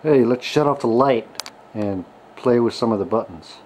Hey, let's shut off the light and play with some of the buttons.